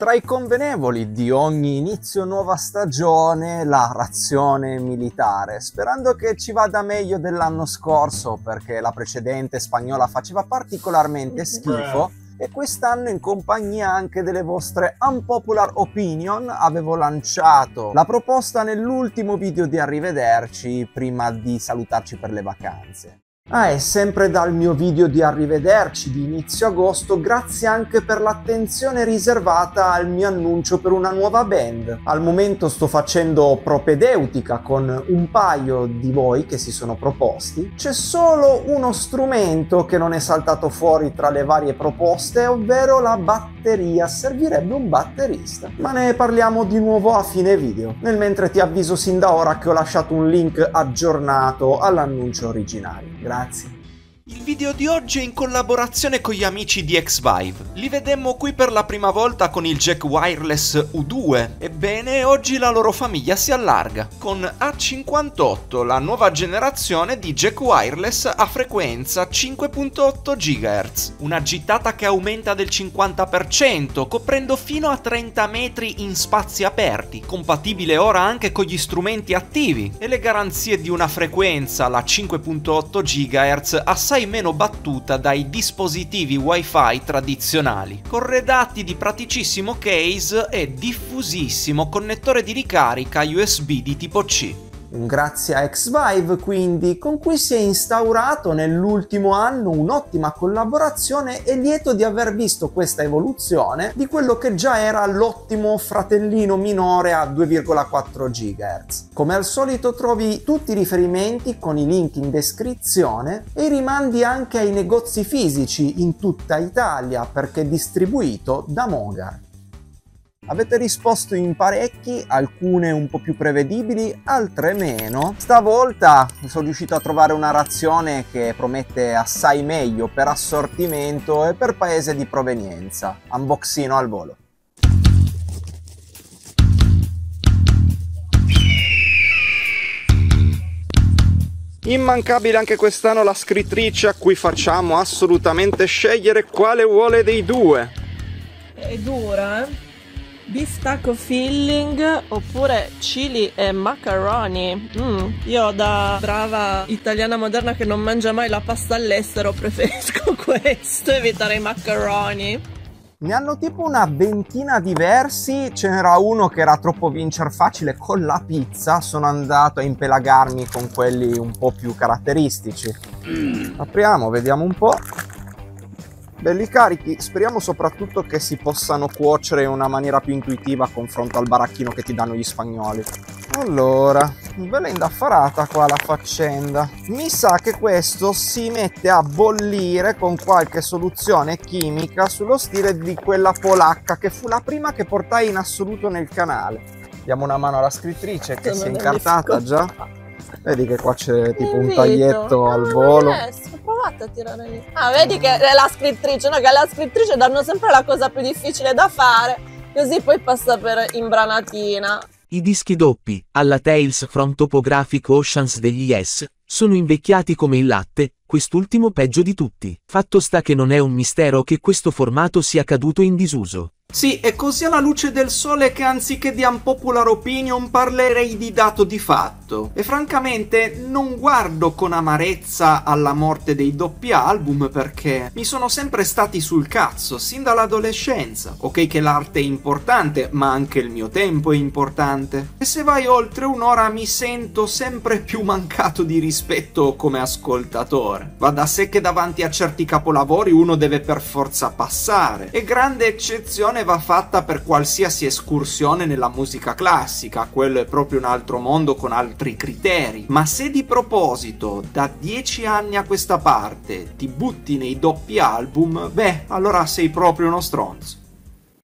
Tra i convenevoli di ogni inizio nuova stagione la razione militare, sperando che ci vada meglio dell'anno scorso perché la precedente spagnola faceva particolarmente schifo e quest'anno in compagnia anche delle vostre unpopular opinion avevo lanciato la proposta nell'ultimo video di Arrivederci prima di salutarci per le vacanze. Ah, e sempre dal mio video di arrivederci di inizio agosto, grazie anche per l'attenzione riservata al mio annuncio per una nuova band. Al momento sto facendo propedeutica con un paio di voi che si sono proposti. C'è solo uno strumento che non è saltato fuori tra le varie proposte, ovvero la batteria. Servirebbe un batterista. Ma ne parliamo di nuovo a fine video. Nel mentre ti avviso sin da ora che ho lasciato un link aggiornato all'annuncio originario. Grazie. Il video di oggi è in collaborazione con gli amici di Xvive. Li vedemmo qui per la prima volta con il jack wireless U2. Ebbene, oggi la loro famiglia si allarga con A58, la nuova generazione di jack wireless a frequenza 5.8 GHz. Una gittata che aumenta del 50%, coprendo fino a 30 metri in spazi aperti, compatibile ora anche con gli strumenti attivi e le garanzie di una frequenza, la 5.8 GHz, assai assai meno battuta dai dispositivi wifi tradizionali, corredati di praticissimo case e diffusissimo connettore di ricarica USB di tipo C. Un grazie a Xvive quindi, con cui si è instaurato nell'ultimo anno un'ottima collaborazione e lieto di aver visto questa evoluzione di quello che già era l'ottimo fratellino minore a 2,4 GHz. Come al solito trovi tutti i riferimenti con i link in descrizione e i rimandi anche ai negozi fisici in tutta Italia perché distribuito da Mogar. Avete risposto in parecchi, alcune un po' più prevedibili, altre meno. Stavolta sono riuscito a trovare una razione che promette assai meglio per assortimento e per paese di provenienza. Unboxino al volo. Immancabile anche quest'anno la scrittrice a cui facciamo assolutamente scegliere quale vuole dei due. È dura, eh? Bistacco filling oppure chili e macaroni. Mm, io da brava italiana moderna che non mangia mai la pasta all'estero preferisco questo, evitare i macaroni. Ne hanno tipo una ventina diversi, ce n'era uno che era troppo vincer facile con la pizza, sono andato a impelagarmi con quelli un po' più caratteristici. Mm. Apriamo, vediamo un po' belli carichi. Speriamo soprattutto che si possano cuocere in una maniera più intuitiva a confronto al baracchino che ti danno gli spagnoli. Allora, bella indaffarata qua la faccenda. Mi sa che questo si mette a bollire con qualche soluzione chimica sullo stile di quella polacca che fu la prima che portai in assoluto nel canale. Diamo una mano alla scrittrice che si è incartata già. Vedi che qua c'è tipo un taglietto al volo. Adesso, provate a tirare lì. Ah, vedi che è la scrittrice, no? Che alla scrittrice danno sempre la cosa più difficile da fare, così poi passa per imbranatina. I dischi doppi, alla Tales from Topographic Oceans degli Yes, sono invecchiati come il latte, quest'ultimo peggio di tutti. Fatto sta che non è un mistero che questo formato sia caduto in disuso. Sì, è così alla luce del sole che anziché di unpopular opinion parlerei di dato di fatto. E francamente non guardo con amarezza alla morte dei doppi album perché mi sono sempre stati sul cazzo, sin dall'adolescenza. Ok che l'arte è importante, ma anche il mio tempo è importante. E se vai oltre un'ora mi sento sempre più mancato di rispetto come ascoltatore. Va da sé che davanti a certi capolavori uno deve per forza passare. E grande eccezione va fatta per qualsiasi escursione nella musica classica, quello è proprio un altro mondo con altri criteri. Ma se di proposito, da dieci anni a questa parte, ti butti nei doppi album, beh, allora sei proprio uno stronzo.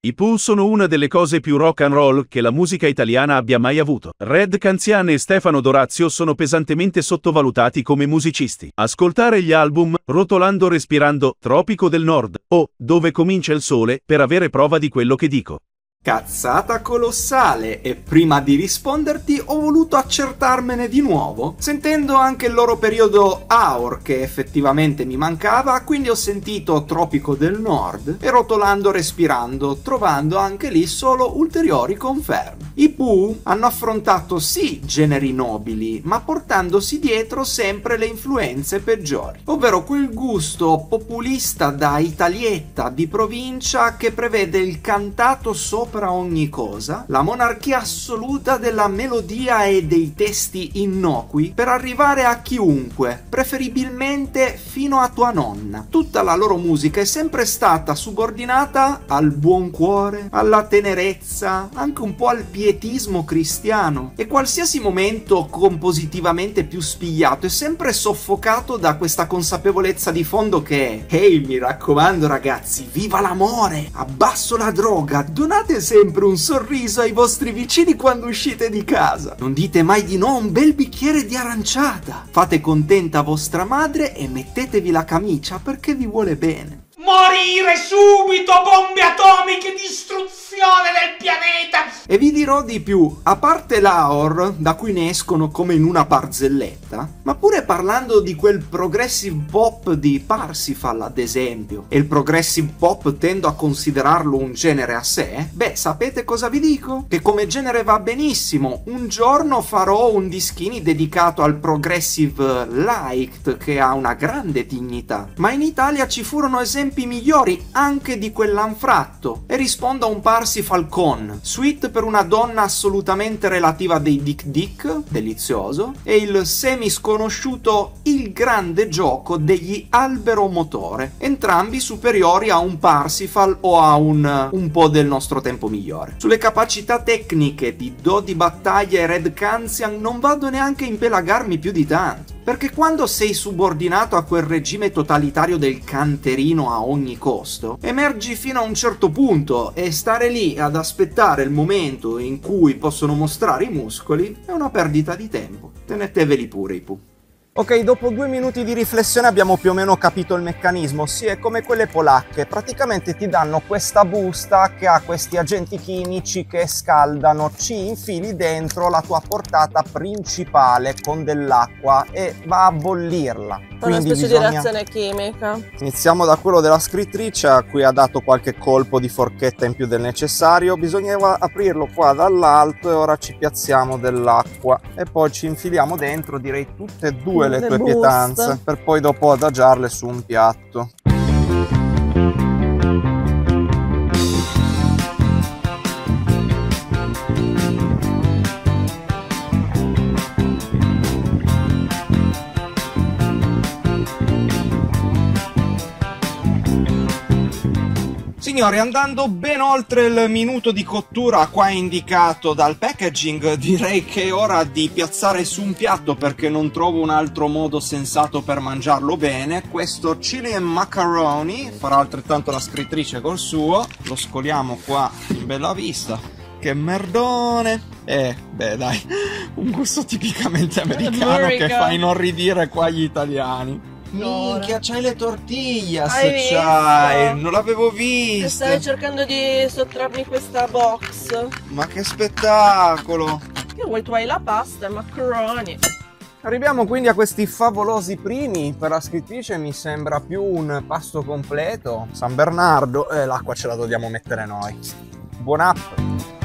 I Pooh sono una delle cose più rock and roll che la musica italiana abbia mai avuto. Red Canzian e Stefano Dorazio sono pesantemente sottovalutati come musicisti. Ascoltare gli album Rotolando Respirando, Tropico del Nord o Dove comincia il sole per avere prova di quello che dico. Cazzata colossale e prima di risponderti ho voluto accertarmene di nuovo, sentendo anche il loro periodo Aur che effettivamente mi mancava, quindi ho sentito Tropico del Nord e rotolando respirando, trovando anche lì solo ulteriori conferme. I Pooh hanno affrontato sì generi nobili, ma portandosi dietro sempre le influenze peggiori, ovvero quel gusto populista da italietta di provincia che prevede il cantato sopra sopra ogni cosa, la monarchia assoluta della melodia e dei testi innocui per arrivare a chiunque, preferibilmente fino a tua nonna. Tutta la loro musica è sempre stata subordinata al buon cuore, alla tenerezza, anche un po' al pietismo cristiano. E qualsiasi momento compositivamente più spigliato è sempre soffocato da questa consapevolezza di fondo che è Ehi, mi raccomando ragazzi, viva l'amore, abbasso la droga, donate sempre un sorriso ai vostri vicini quando uscite di casa. Non dite mai di no a un bel bicchiere di aranciata. Fate contenta vostra madre e mettetevi la camicia perché vi vuole bene. Morire subito, bombe atomiche, distruzione del pianeta! E vi dirò di più, a parte l'Aor, da cui ne escono come in una barzelletta, ma pure parlando di quel progressive pop di Parsifal, ad esempio, e il progressive pop tendo a considerarlo un genere a sé, beh, sapete cosa vi dico? Che come genere va benissimo, un giorno farò un dischini dedicato al progressive liked, che ha una grande dignità, ma in Italia ci furono esempi migliori anche di quell'anfratto e rispondo a un Parsifal con Suite per una donna assolutamente relativa dei Dick Dick, delizioso, e il semi sconosciuto Il grande gioco degli Albero Motore, entrambi superiori a un Parsifal o a un, un po' del nostro tempo migliore. Sulle capacità tecniche di Do di Battaglia e Red Kanzian non vado neanche a impelagarmi più di tanto. Perché quando sei subordinato a quel regime totalitario del canterino a ogni costo, emergi fino a un certo punto e stare lì ad aspettare il momento in cui possono mostrare i muscoli è una perdita di tempo. Teneteveli pure i pu. Ok, dopo due minuti di riflessione abbiamo più o meno capito il meccanismo. Sì, è come quelle polacche. Praticamente ti danno questa busta che ha questi agenti chimici che scaldano, ci infili dentro la tua portata principale con dell'acqua e va a bollirla. È una specie bisogna... di reazione chimica. Iniziamo da quello della scrittrice a cui ha dato qualche colpo di forchetta in più del necessario. Bisognava aprirlo qua dall'alto e ora ci piazziamo dell'acqua e poi ci infiliamo dentro, direi tutte e due le, tue buste. pietanze per poi dopo adagiarle su un piatto. Signori, andando ben oltre il minuto di cottura qua indicato dal packaging, direi che è ora di piazzare su un piatto perché non trovo un altro modo sensato per mangiarlo bene. Questo chili and macaroni, farà altrettanto la scrittrice col suo, lo scoliamo qua in bella vista. Che merdone! Eh, beh dai, un gusto tipicamente americano che fa inorridire qua gli italiani. Minchia, c'hai le tortillas, Hai c'hai, non l'avevo vista. Stai cercando di sottrarmi questa box. Ma che spettacolo. Che vuoi tu hai la pasta, macaroni. Arriviamo quindi a questi favolosi primi, per la scrittrice mi sembra più un pasto completo. San Bernardo, e eh, l'acqua ce la dobbiamo mettere noi. Buon app!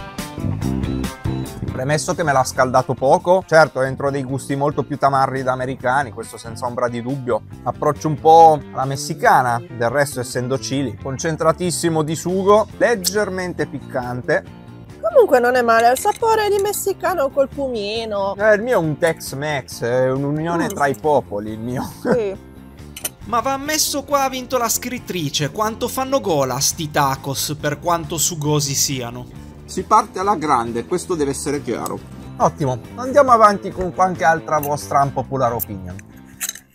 Premesso che me l'ha scaldato poco, certo entro dei gusti molto più tamarri da americani, questo senza ombra di dubbio. Approccio un po' alla messicana, del resto essendo chili, concentratissimo di sugo, leggermente piccante, Comunque non è male, il sapore di messicano col pumino. Eh, il mio è un Tex-Mex, è un'unione mm. tra i popoli il mio. Sì. Ma va ammesso qua ha vinto la scrittrice, quanto fanno gola sti tacos per quanto sugosi siano. Si parte alla grande, questo deve essere chiaro. Ottimo, andiamo avanti con qualche altra vostra unpopular opinion.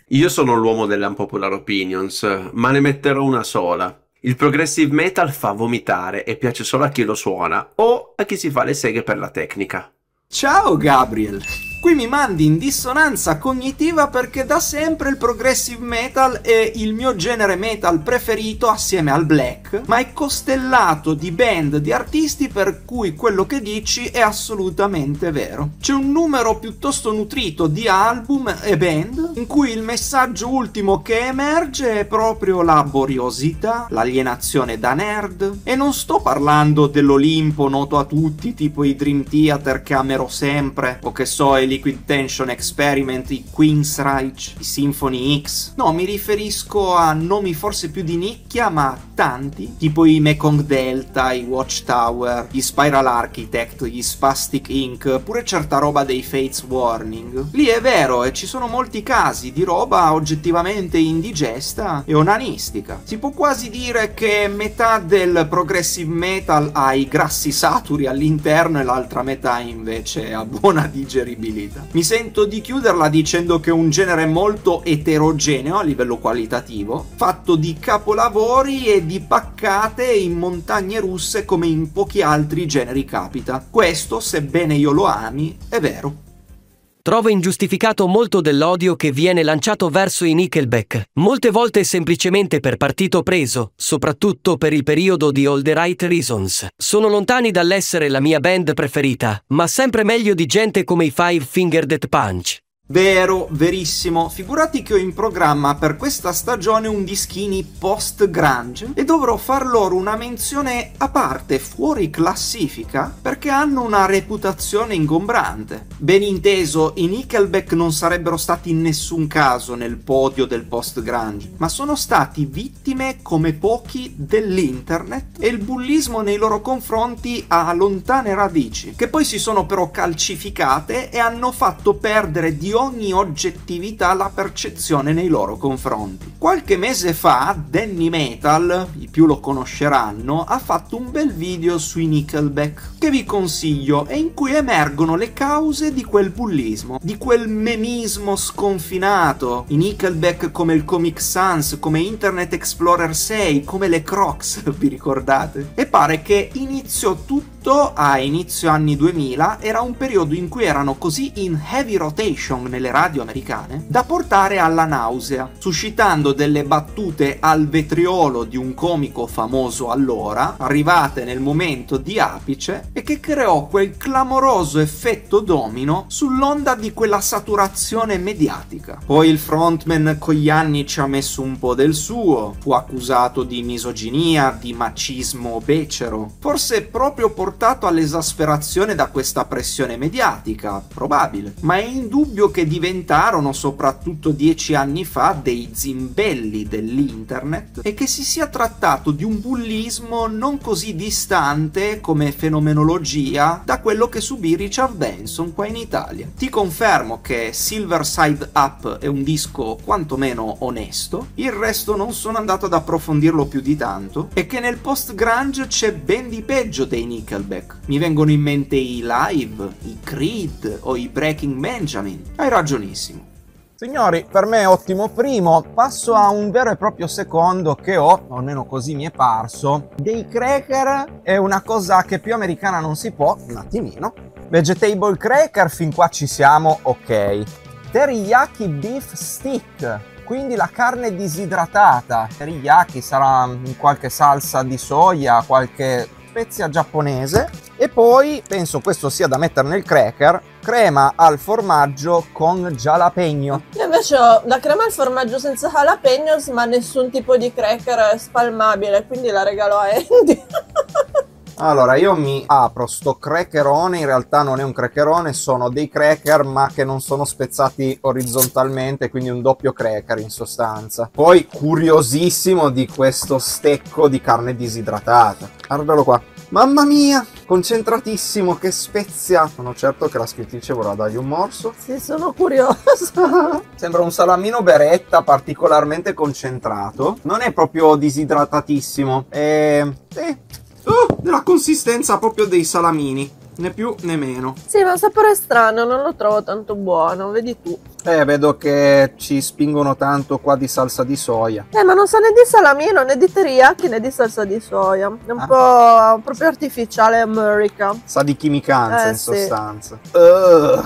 Io sono l'uomo delle unpopular opinions, ma ne metterò una sola. Il progressive metal fa vomitare e piace solo a chi lo suona o a chi si fa le seghe per la tecnica. Ciao Gabriel! Qui mi mandi in dissonanza cognitiva perché da sempre il progressive metal è il mio genere metal preferito assieme al black, ma è costellato di band, di artisti per cui quello che dici è assolutamente vero. C'è un numero piuttosto nutrito di album e band in cui il messaggio ultimo che emerge è proprio la boriosità, l'alienazione da nerd e non sto parlando dell'Olimpo noto a tutti tipo i Dream Theater che amerò sempre o che so i Liquid Tension Experiment, i Queensryche, i Symphony X. No, mi riferisco a nomi forse più di nicchia ma tanti, tipo i Mekong Delta, i Watchtower, gli Spiral Architect, gli Spastic Inc., pure certa roba dei Fates Warning. Lì è vero e ci sono molti casi di roba oggettivamente indigesta e onanistica. Si può quasi dire che metà del progressive metal ha i grassi saturi all'interno e l'altra metà invece ha buona digeribilità. Mi sento di chiuderla dicendo che è un genere molto eterogeneo a livello qualitativo, fatto di capolavori e di paccate in montagne russe come in pochi altri generi capita. Questo, sebbene io lo ami, è vero. Trovo ingiustificato molto dell'odio che viene lanciato verso i Nickelback, molte volte semplicemente per partito preso, soprattutto per il periodo di All the Right Reasons. Sono lontani dall'essere la mia band preferita, ma sempre meglio di gente come i Five Finger Death Punch. Vero, verissimo. Figurati che ho in programma per questa stagione un dischini post-grunge e dovrò far loro una menzione a parte, fuori classifica, perché hanno una reputazione ingombrante. Ben inteso, i Nickelback non sarebbero stati in nessun caso nel podio del post-grunge, ma sono stati vittime come pochi dell'internet e il bullismo nei loro confronti ha lontane radici, che poi si sono però calcificate e hanno fatto perdere di ogni oggettività la percezione nei loro confronti. Qualche mese fa Danny Metal, i più lo conosceranno, ha fatto un bel video sui Nickelback che vi consiglio e in cui emergono le cause di quel bullismo, di quel memismo sconfinato. I Nickelback come il Comic Sans, come Internet Explorer 6, come le Crocs, vi ricordate? E pare che iniziò tutto a inizio anni 2000 era un periodo in cui erano così in heavy rotation nelle radio americane da portare alla nausea, suscitando delle battute al vetriolo di un comico famoso allora, arrivate nel momento di apice e che creò quel clamoroso effetto domino sull'onda di quella saturazione mediatica. Poi il frontman con gli anni ci ha messo un po' del suo, fu accusato di misoginia, di macismo becero, forse proprio portato all'esasperazione da questa pressione mediatica, probabile, ma è indubbio che diventarono soprattutto dieci anni fa dei zimbelli dell'internet e che si sia trattato di un bullismo non così distante come fenomenologia da quello che subì Richard Benson qua in Italia. Ti confermo che Silver Side Up è un disco quantomeno onesto, il resto non sono andato ad approfondirlo più di tanto e che nel post grunge c'è ben di peggio dei Nickelback. Mi vengono in mente i Live, i Creed o i Breaking Benjamin. Hai ragionissimo. Signori, per me è ottimo primo, passo a un vero e proprio secondo che ho, o almeno così mi è parso, dei cracker è una cosa che più americana non si può, un attimino. Vegetable cracker, fin qua ci siamo, ok. Teriyaki beef stick, quindi la carne disidratata. Teriyaki sarà in qualche salsa di soia, qualche spezia giapponese e poi penso questo sia da mettere nel cracker crema al formaggio con jalapeno. Io invece ho la crema al formaggio senza jalapenos ma nessun tipo di cracker spalmabile quindi la regalo a Andy allora io mi apro sto crackerone in realtà non è un crackerone sono dei cracker ma che non sono spezzati orizzontalmente quindi un doppio cracker in sostanza poi curiosissimo di questo stecco di carne disidratata guardalo qua Mamma mia, concentratissimo, che spezia! Sono certo che la scrittrice vorrà dargli un morso. Sì, sono curiosa. Sembra un salamino beretta particolarmente concentrato. Non è proprio disidratatissimo. È... Sì. Oh, della consistenza proprio dei salamini. Né più né meno. Sì, ma il sapore è strano, non lo trovo tanto buono, vedi tu. Eh, vedo che ci spingono tanto qua di salsa di soia. Eh, ma non sa né di salamino, né di teriyaki, né di salsa di soia. È un Ah. po' proprio artificiale America. Sa di chimicanza Eh, in sì. sostanza. Ugh.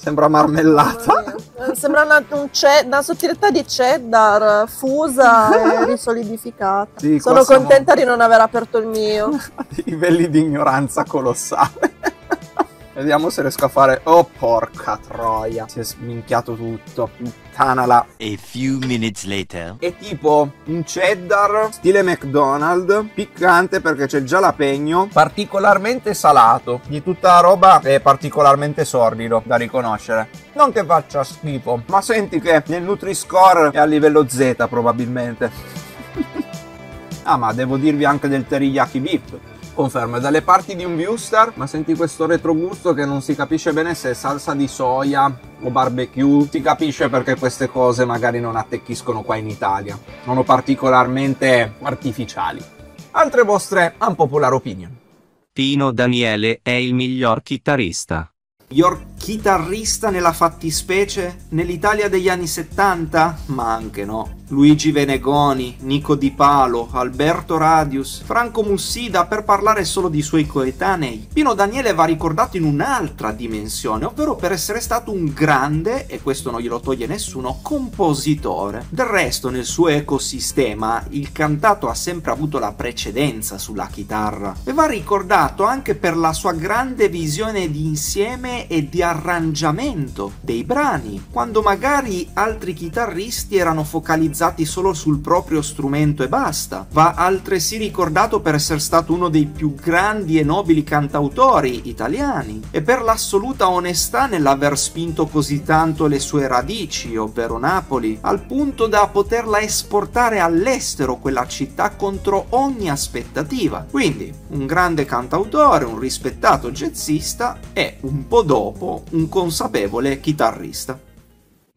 Sembra marmellata. Eh, Sembra una, un ce- una sottilità di cheddar fusa e risolidificata. Sì, Sono siamo- contenta di non aver aperto il mio. livelli di ignoranza colossale. Vediamo se riesco a fare. Oh, porca troia. Si è sminchiato tutto. Puttana la. A few minutes later. È tipo un cheddar stile McDonald's, piccante perché c'è il jalapeno, particolarmente salato. Di tutta la roba è particolarmente sordido da riconoscere. Non che faccia schifo, ma senti che nel Nutri-Score è a livello Z probabilmente. ah, ma devo dirvi anche del teriyaki beef. Confermo, è dalle parti di un viewstar, ma senti questo retrogusto che non si capisce bene se è salsa di soia o barbecue. Si capisce perché queste cose magari non attecchiscono qua in Italia. Sono particolarmente artificiali. Altre vostre unpopular opinion. Pino Daniele è il miglior chitarrista. Miglior chitarrista nella fattispecie nell'Italia degli anni 70? Ma anche no. Luigi Venegoni, Nico Di Palo, Alberto Radius, Franco Mussida per parlare solo di suoi coetanei. Pino Daniele va ricordato in un'altra dimensione, ovvero per essere stato un grande, e questo non glielo toglie nessuno, compositore. Del resto nel suo ecosistema il cantato ha sempre avuto la precedenza sulla chitarra e va ricordato anche per la sua grande visione di insieme e di arrangiamento dei brani, quando magari altri chitarristi erano focalizzati solo sul proprio strumento e basta. Va altresì ricordato per essere stato uno dei più grandi e nobili cantautori italiani e per l'assoluta onestà nell'aver spinto così tanto le sue radici, ovvero Napoli, al punto da poterla esportare all'estero quella città contro ogni aspettativa. Quindi, un grande cantautore, un rispettato jazzista e, un po' dopo, un consapevole chitarrista.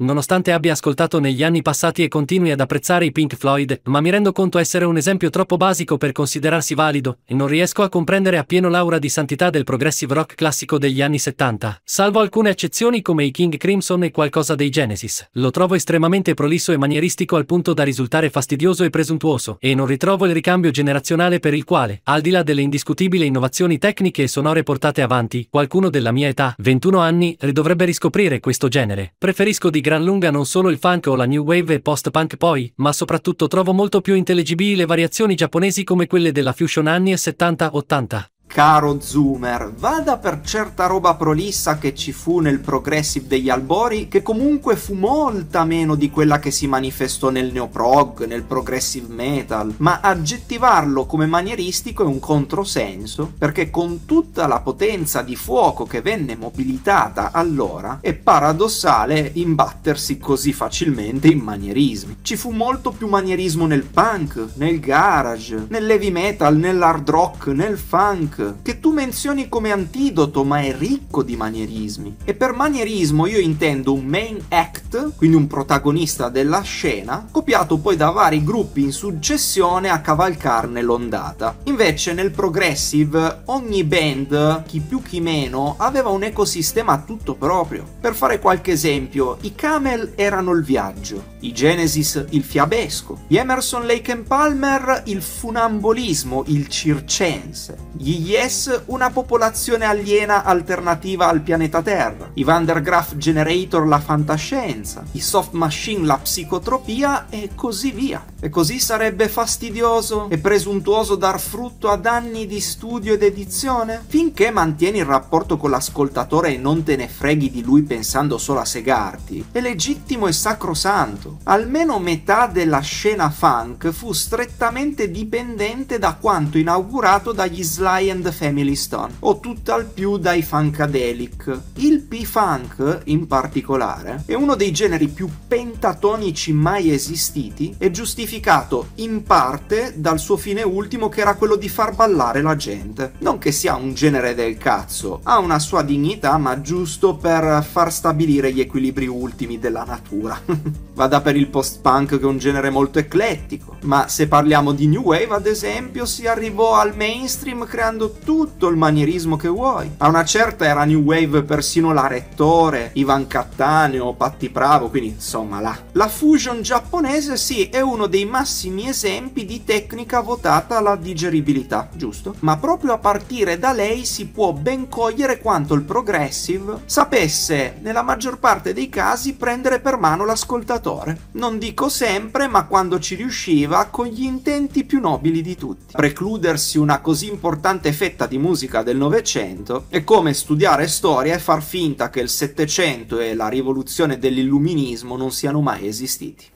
Nonostante abbia ascoltato negli anni passati e continui ad apprezzare i Pink Floyd, ma mi rendo conto essere un esempio troppo basico per considerarsi valido, e non riesco a comprendere appieno l'aura di santità del progressive rock classico degli anni 70, salvo alcune eccezioni come i King Crimson e qualcosa dei Genesis. Lo trovo estremamente prolisso e manieristico al punto da risultare fastidioso e presuntuoso, e non ritrovo il ricambio generazionale per il quale, al di là delle indiscutibili innovazioni tecniche e sonore portate avanti, qualcuno della mia età, 21 anni, dovrebbe riscoprire questo genere. Preferisco di gran lunga non solo il funk o la new wave e post-punk poi, ma soprattutto trovo molto più intelligibili le variazioni giapponesi come quelle della fusion anni 70-80. Caro Zoomer, vada per certa roba prolissa che ci fu nel progressive degli albori, che comunque fu molta meno di quella che si manifestò nel neoprog, nel progressive metal, ma aggettivarlo come manieristico è un controsenso, perché con tutta la potenza di fuoco che venne mobilitata allora, è paradossale imbattersi così facilmente in manierismi. Ci fu molto più manierismo nel punk, nel garage, nell'heavy metal, nell'hard rock, nel funk, che tu menzioni come antidoto, ma è ricco di manierismi. E per manierismo io intendo un main act, quindi un protagonista della scena, copiato poi da vari gruppi in successione a cavalcarne l'ondata. Invece nel progressive ogni band, chi più chi meno, aveva un ecosistema tutto proprio. Per fare qualche esempio, i Camel erano il viaggio, i Genesis il fiabesco, gli Emerson Lake and Palmer il funambolismo, il circense, gli Yes una popolazione aliena alternativa al pianeta Terra, i Vandergraaf Generator la fantascienza, i Soft Machine la psicotropia e così via. E così sarebbe fastidioso e presuntuoso dar frutto ad anni di studio ed edizione? Finché mantieni il rapporto con l'ascoltatore e non te ne freghi di lui pensando solo a segarti, è legittimo e sacrosanto. Almeno metà della scena funk fu strettamente dipendente da quanto inaugurato dagli Sly and the Family Stone, o tutt'al più dai Funkadelic. Il P-Funk, in particolare, è uno dei generi più pentatonici mai esistiti e giustificato in parte dal suo fine ultimo che era quello di far ballare la gente. Non che sia un genere del cazzo, ha una sua dignità, ma giusto per far stabilire gli equilibri ultimi della natura. Vada per il post-punk che è un genere molto eclettico, ma se parliamo di New Wave ad esempio si arrivò al mainstream creando preso tutto il manierismo che vuoi. A una certa era New Wave persino la Rettore, Ivan Cattaneo, Patti Bravo, quindi insomma là. La fusion giapponese sì, è uno dei massimi esempi di tecnica votata alla digeribilità, giusto? Ma proprio a partire da lei si può ben cogliere quanto il progressive sapesse, nella maggior parte dei casi, prendere per mano l'ascoltatore. Non dico sempre, ma quando ci riusciva, con gli intenti più nobili di tutti. Precludersi una così importante fetta di musica del Novecento è come studiare storia e far finta che il Settecento e la rivoluzione dell'illuminismo non siano mai esistiti.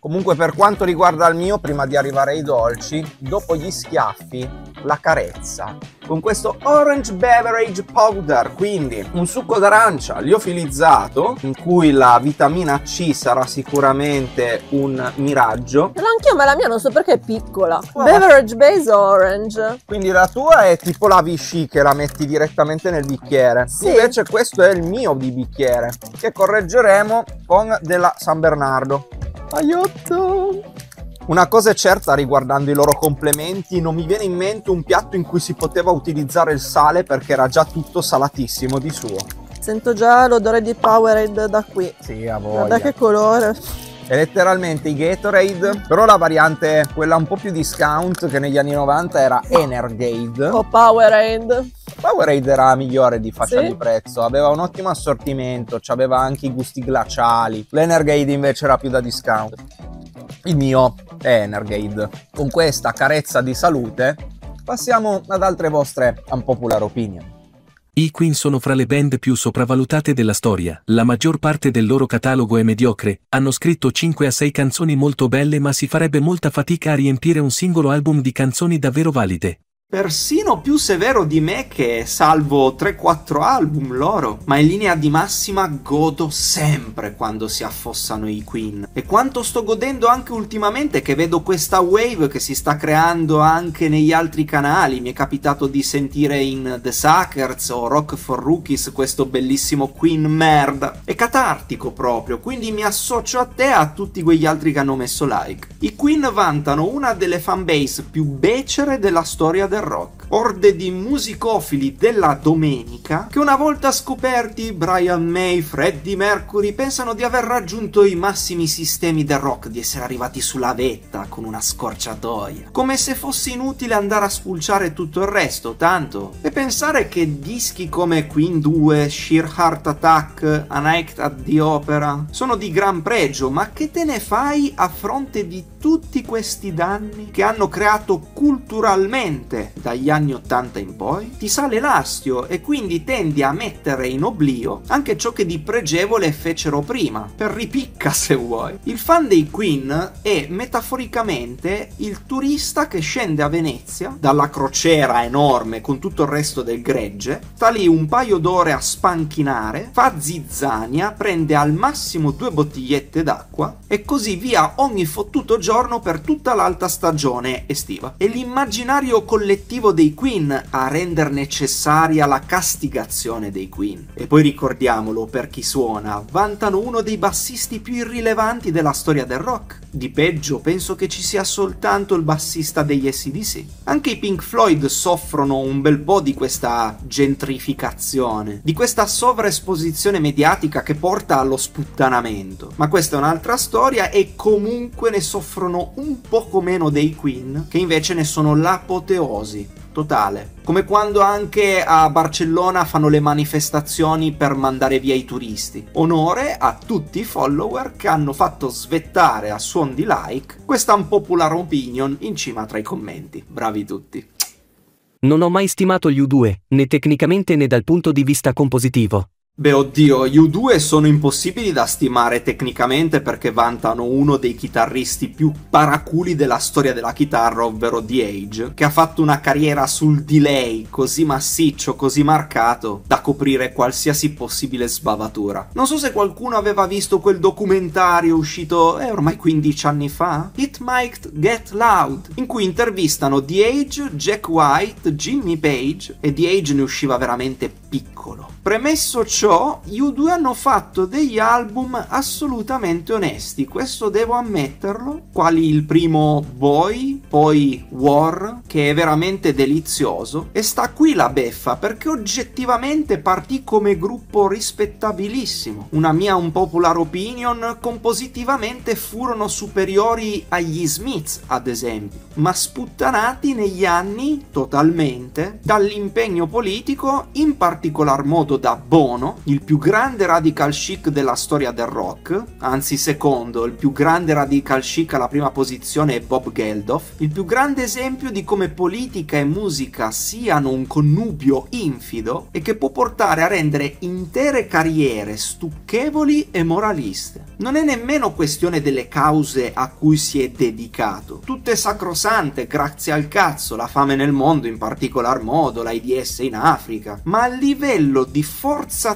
Comunque per quanto riguarda il mio, prima di arrivare ai dolci, dopo gli schiaffi, la carezza. Con questo Orange Beverage Powder, quindi un succo d'arancia liofilizzato, in cui la vitamina C sarà sicuramente un miraggio. Anch'io, ma la mia non so perché è piccola. Beverage Base Orange. Quindi la tua è tipo la Vichy che la metti direttamente nel bicchiere. Sì. Invece questo è il mio di bicchiere, che correggeremo con della San Bernardo. Aiuto! Una cosa è certa riguardando i loro complementi, non mi viene in mente un piatto in cui si poteva utilizzare il sale perché era già tutto salatissimo di suo. Sento già l'odore di Powerade da qui. Sì, a Guarda che colore. È letteralmente i Gatorade, però la variante, quella un po' più discount che negli anni 90 era Energade. O Powerade. Powerade era migliore di faccia Sì? di prezzo, aveva un ottimo assortimento, aveva anche i gusti glaciali. L'Energade invece era più da discount. Il mio è Energade. Con questa carezza di salute passiamo ad altre vostre unpopular opinion. I Queen sono fra le band più sopravvalutate della storia, la maggior parte del loro catalogo è mediocre, hanno scritto 5 a 6 canzoni molto belle ma si farebbe molta fatica a riempire un singolo album di canzoni davvero valide. Persino più severo di me che salvo 3-4 album loro, ma in linea di massima godo sempre quando si affossano i Queen. E quanto sto godendo anche ultimamente che vedo questa wave che si sta creando anche negli altri canali. Mi è capitato di sentire in The Suckers o Rock for Rookies questo bellissimo Queen merda. È catartico proprio, quindi mi associo a te e a tutti quegli altri che hanno messo like. I Queen vantano una delle fanbase più becere della storia del rock. Orde di musicofili della domenica che una volta scoperti Brian May, Freddie Mercury pensano di aver raggiunto i massimi sistemi del rock, di essere arrivati sulla vetta con una scorciatoia. Come se fosse inutile andare a spulciare tutto il resto, tanto. E pensare che dischi come Queen 2, Sheer Heart Attack, A Night at the Opera sono di gran pregio, ma che te ne fai a fronte di tutti questi danni che hanno creato culturalmente dagli anni 80 in poi? Ti sale l'astio e quindi tendi a mettere in oblio anche ciò che di pregevole fecero prima, per ripicca se vuoi. Il fan dei Queen è metaforicamente il turista che scende a Venezia dalla crociera enorme con tutto il resto del gregge, sta lì un paio d'ore a spanchinare, fa zizzania, prende al massimo due bottigliette d'acqua e così via ogni fottuto giorno per tutta l'alta stagione estiva. È l'immaginario collettivo dei Queen a rendere necessaria la castigazione dei Queen. E poi ricordiamolo per chi suona, vantano uno dei bassisti più irrilevanti della storia del rock. Di peggio penso che ci sia soltanto il bassista degli SDC. Anche i Pink Floyd soffrono un bel po' di questa gentrificazione, di questa sovraesposizione mediatica che porta allo sputtanamento. Ma questa è un'altra storia e comunque ne soffrono un poco meno dei Queen, che invece ne sono l'apoteosi totale. Come quando anche a Barcellona fanno le manifestazioni per mandare via i turisti. Onore a tutti i follower che hanno fatto svettare a suon di like questa unpopular opinion in cima tra i commenti. Bravi tutti. Non ho mai stimato gli U2, né tecnicamente né dal punto di vista compositivo. Beh, oddio, gli U2 sono impossibili da stimare tecnicamente perché vantano uno dei chitarristi più paraculi della storia della chitarra, ovvero The Age, che ha fatto una carriera sul delay così massiccio, così marcato, da coprire qualsiasi possibile sbavatura. Non so se qualcuno aveva visto quel documentario uscito, eh, ormai 15 anni fa, It Might Get Loud, in cui intervistano The Age, Jack White, Jimmy Page, e The Age ne usciva veramente piccolo. Premesso ciò, ciò, gli U2 hanno fatto degli album assolutamente onesti, questo devo ammetterlo, quali il primo Boy, poi War, che è veramente delizioso, e sta qui la beffa, perché oggettivamente partì come gruppo rispettabilissimo. Una mia unpopular opinion, compositivamente furono superiori agli Smiths, ad esempio, ma sputtanati negli anni totalmente dall'impegno politico, in particolar modo da Bono, il più grande radical chic della storia del rock, anzi secondo, il più grande radical chic alla prima posizione è Bob Geldof, il più grande esempio di come politica e musica siano un connubio infido e che può portare a rendere intere carriere stucchevoli e moraliste. Non è nemmeno questione delle cause a cui si è dedicato, tutte sacrosante grazie al cazzo, la fame nel mondo in particolar modo, l'AIDS in Africa, ma a livello di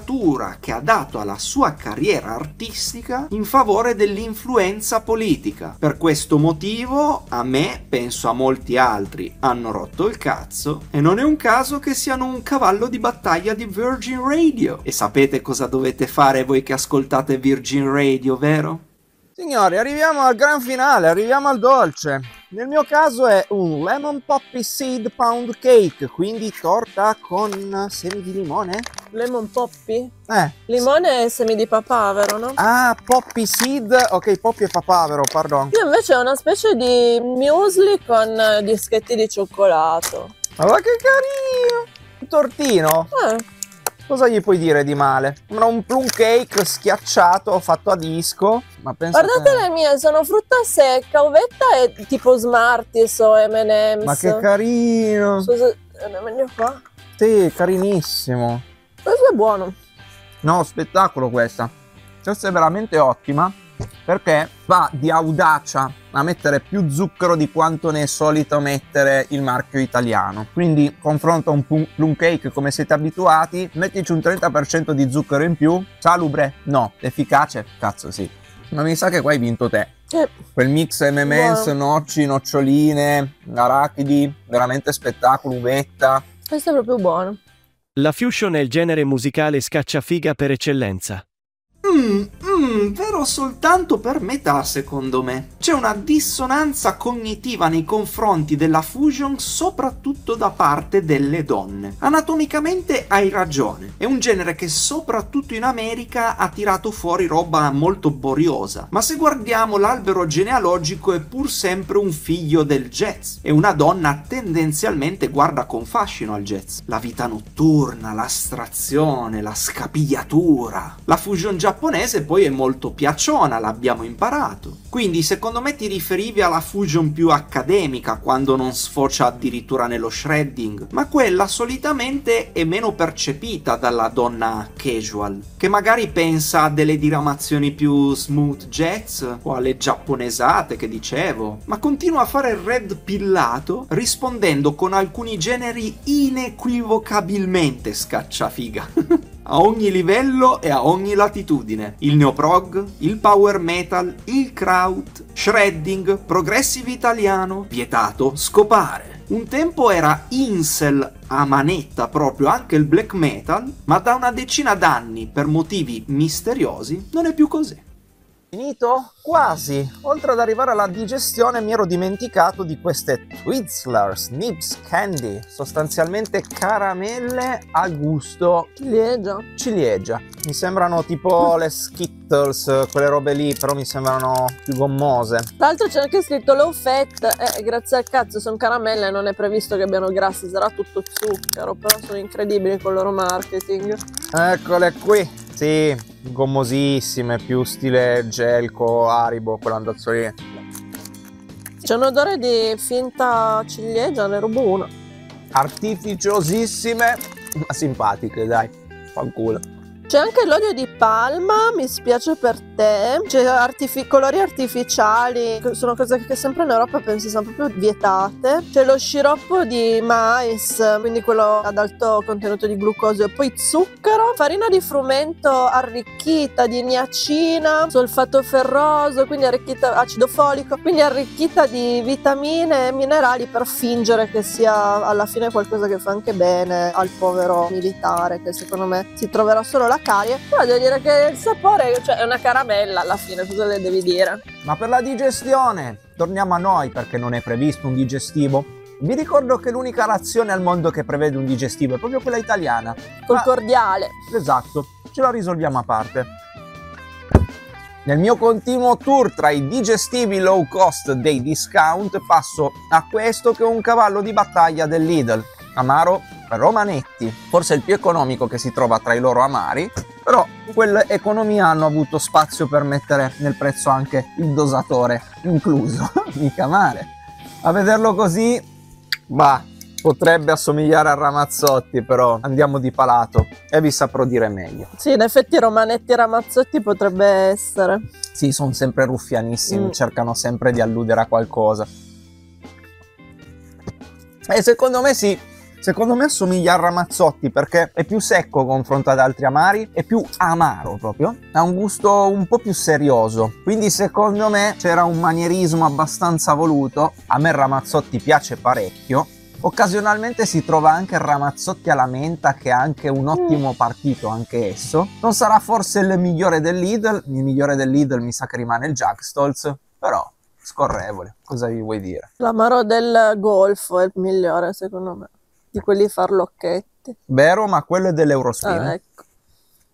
forzatura che ha dato alla sua carriera artistica in favore dell'influenza politica. Per questo motivo, a me, penso a molti altri, hanno rotto il cazzo e non è un caso che siano un cavallo di battaglia di Virgin Radio. E sapete cosa dovete fare voi che ascoltate Virgin Radio, vero? Signori, arriviamo al gran finale, arriviamo al dolce. Nel mio caso è un lemon poppy seed pound cake, quindi torta con semi di limone. Lemon poppy? Eh. Limone e semi di papavero, no? Ah, poppy seed. Ok, poppy e papavero, pardon. Io invece ho una specie di muesli con dischetti di cioccolato. Ma che carino! Un tortino? Eh. Cosa gli puoi dire di male? Sembra un plum cake schiacciato, fatto a disco. Ma Guardate che... le mie, sono frutta secca, uvetta e tipo Smarties o M&M's. Ma che carino! Scusa, è meglio qua? Sì, carinissimo. Questo è buono. No, spettacolo questa. Questa è veramente ottima perché va di audacia a mettere più zucchero di quanto ne è solito mettere il marchio italiano. Quindi confronta un plum cake come siete abituati, mettici un 30% di zucchero in più, salubre? No, efficace? Cazzo sì. Ma mi sa che qua hai vinto te. Eh. Quel mix M&M's, noci, noccioline, arachidi, veramente spettacolo, uvetta. Questo è proprio buono. La fusion è il genere musicale scacciafiga per eccellenza. Mmm, mmm, vero soltanto per metà secondo me. C'è una dissonanza cognitiva nei confronti della fusion soprattutto da parte delle donne. Anatomicamente hai ragione, è un genere che soprattutto in America ha tirato fuori roba molto boriosa, ma se guardiamo l'albero genealogico è pur sempre un figlio del jazz e una donna tendenzialmente guarda con fascino al jazz. La vita notturna, l'astrazione, la scapigliatura. La fusion giapponese poi è molto piacciona, l'abbiamo imparato. Quindi secondo me ti riferivi alla fusion più accademica quando non sfocia addirittura nello shredding, ma quella solitamente è meno percepita dalla donna casual, che magari pensa a delle diramazioni più smooth jazz o alle giapponesate che dicevo, ma continua a fare il red pillato rispondendo con alcuni generi inequivocabilmente scacciafiga. a ogni livello e a ogni latitudine. Il neoprog, il power metal, il kraut, shredding, progressive italiano, vietato scopare. Un tempo era incel a manetta proprio anche il black metal, ma da una decina d'anni, per motivi misteriosi, non è più così. Finito? Quasi. Oltre ad arrivare alla digestione mi ero dimenticato di queste Twizzlers Nibs Candy, sostanzialmente caramelle a gusto Ciliegia. ciliegia. Mi sembrano tipo le Skittles, quelle robe lì, però mi sembrano più gommose. Tra l'altro c'è anche scritto low fat, eh, grazie al cazzo sono caramelle, non è previsto che abbiano grassi, sarà tutto zucchero, però sono incredibili con il loro marketing. Eccole qui. Sì, gommosissime, più stile Gelco, Haribo, quell'andazzo lì. C'è un odore di finta ciliegia, ne rubo uno. Artificiosissime, ma simpatiche, dai. Fanculo. C'è anche l'olio di palma, mi spiace per te. C'è artifi- colori artificiali, sono cose che sempre in Europa penso siano proprio vietate. C'è lo sciroppo di mais, quindi quello ad alto contenuto di glucosio, e poi zucchero, farina di frumento arricchita di niacina, solfato ferroso, quindi arricchita acido folico, quindi arricchita di vitamine e minerali per fingere che sia alla fine qualcosa che fa anche bene al povero militare che secondo me si troverà solo la carie. Però devo dire che il sapore, cioè è una caramella alla fine, cosa le devi dire? Ma per la digestione, torniamo a noi perché non è previsto un digestivo. Vi ricordo che l'unica razione al mondo che prevede un digestivo è proprio quella italiana. Col Ma- cordiale. Esatto, ce la risolviamo a parte. Nel mio continuo tour tra i digestivi low cost dei discount passo a questo che è un cavallo di battaglia del Lidl, amaro Romanetti, forse il più economico che si trova tra i loro amari, però quell'economia hanno avuto spazio per mettere nel prezzo anche il dosatore incluso, mica male. A vederlo così, bah, potrebbe assomigliare a Ramazzotti, però andiamo di palato e vi saprò dire meglio. Sì, in effetti Romanetti e Ramazzotti potrebbe essere. Sì, sono sempre ruffianissimi, Mm. cercano sempre di alludere a qualcosa. E secondo me sì, secondo me assomiglia a Ramazzotti perché è più secco confronto ad altri amari, è più amaro proprio, ha un gusto un po' più serioso. Quindi secondo me c'era un manierismo abbastanza voluto. A me Ramazzotti piace parecchio. Occasionalmente si trova anche il Ramazzotti alla menta che è anche un ottimo partito anche esso. Non sarà forse il migliore del Lidl, il migliore del Lidl mi sa che rimane il Jackstolz, però scorrevole, cosa vi vuoi dire? L'amaro del golfo è il migliore, secondo me. Di quelli farlocchetti. Vero, ma quello è dell'Eurospin. Ah, ecco.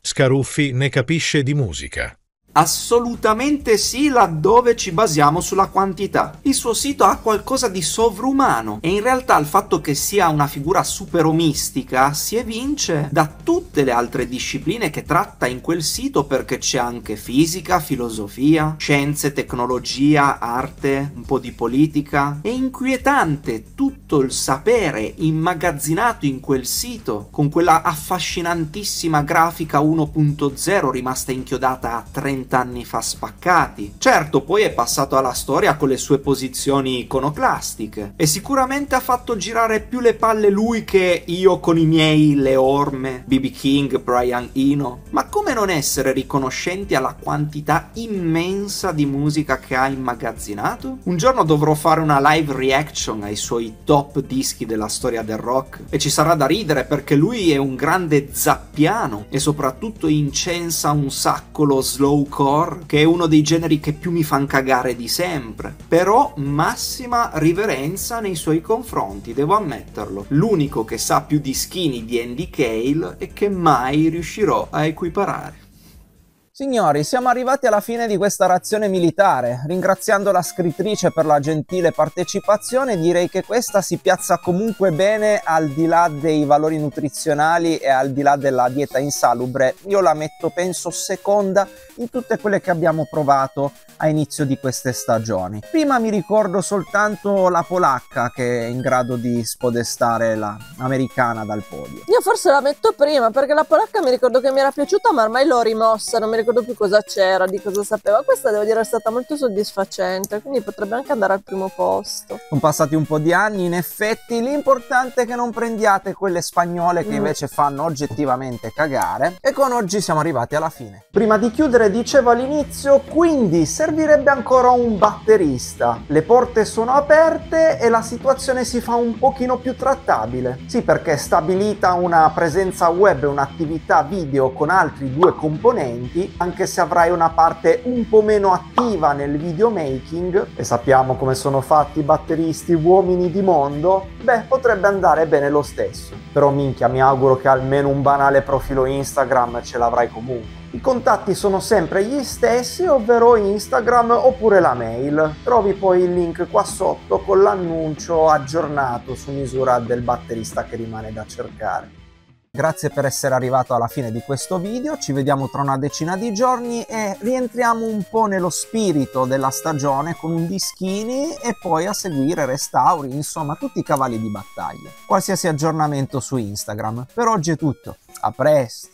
Scaruffi ne capisce di musica. Assolutamente sì, laddove ci basiamo sulla quantità. Il suo sito ha qualcosa di sovrumano e in realtà il fatto che sia una figura superomistica si evince da tutte le altre discipline che tratta in quel sito perché c'è anche fisica, filosofia, scienze, tecnologia, arte, un po' di politica. È inquietante tutto il sapere immagazzinato in quel sito con quella affascinantissima grafica 1.0 rimasta inchiodata a 30 anni fa spaccati. Certo, poi è passato alla storia con le sue posizioni iconoclastiche e sicuramente ha fatto girare più le palle lui che io con i miei Le Orme, BB King, Brian Eno. Ma come non essere riconoscenti alla quantità immensa di musica che ha immagazzinato? Un giorno dovrò fare una live reaction ai suoi top dischi della storia del rock e ci sarà da ridere perché lui è un grande zappiano e soprattutto incensa un sacco lo slowcore che è uno dei generi che più mi fan cagare di sempre. Però massima riverenza nei suoi confronti devo ammetterlo. L'unico che sa più di skinny di Andy Cale e che mai riuscirò a equiparare Signori, siamo arrivati alla fine di questa razione militare. Ringraziando la scrittrice per la gentile partecipazione, direi che questa si piazza comunque bene al di là dei valori nutrizionali e al di là della dieta insalubre. Io la metto, penso, seconda in tutte quelle che abbiamo provato a inizio di queste stagioni. Prima mi ricordo soltanto la polacca che è in grado di spodestare la americana dal podio. Io forse la metto prima perché la polacca mi ricordo che mi era piaciuta, ma ormai l'ho rimossa, non mi ricordo più cosa c'era, di cosa sapeva. Questa devo dire è stata molto soddisfacente, quindi potrebbe anche andare al primo posto. Sono passati un po' di anni, in effetti l'importante è che non prendiate quelle spagnole che Mm. invece fanno oggettivamente cagare. E con oggi siamo arrivati alla fine. Prima di chiudere dicevo all'inizio, quindi servirebbe ancora un batterista. Le porte sono aperte e la situazione si fa un pochino più trattabile. Sì, perché stabilita una presenza web e un'attività video con altri due componenti, anche se avrai una parte un po' meno attiva nel videomaking, e sappiamo come sono fatti i batteristi uomini di mondo, beh, potrebbe andare bene lo stesso. Però minchia, mi auguro che almeno un banale profilo Instagram ce l'avrai comunque. I contatti sono sempre gli stessi, ovvero Instagram oppure la mail. Trovi poi il link qua sotto con l'annuncio aggiornato su misura del batterista che rimane da cercare. Grazie per essere arrivato alla fine di questo video, ci vediamo tra una decina di giorni e rientriamo un po' nello spirito della stagione con un dischini e poi a seguire restauri, insomma tutti i cavalli di battaglia. Qualsiasi aggiornamento su Instagram. Per oggi è tutto, a presto!